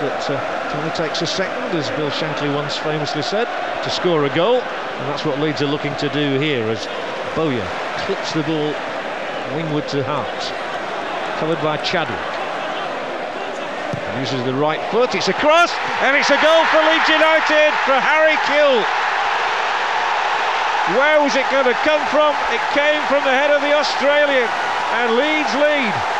that uh, it only takes a second, as Bill Shankly once famously said, to score a goal. And that's what Leeds are looking to do here as Bowyer clips the ball wingward to Harte. Covered by Chadwick. Uses the right foot, it's a cross, and it's a goal for Leeds United for Harry Kewell. Where was it going to come from? It came from the head of the Australian, and Leeds lead